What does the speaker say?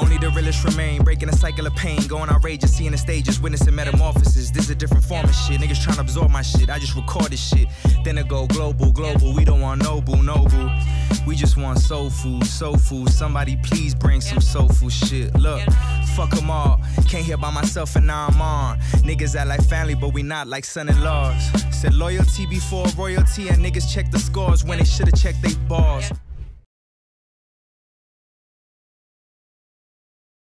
Only the realest remain, breaking a cycle of pain, going outrageous, seeing the stages, witnessing metamorphosis. This is a different form of shit. Niggas trying to absorb my shit. I just record this shit. Then it go global, global. We don't want noble, noble. We just want soul food, soul food. Somebody please bring some soul food shit. Look, fuck them all. Can't hear by myself and now I'm on. Niggas act like family, but we not like son in laws. Said loyalty before royalty, and niggas check the scores when they should've checked they balls.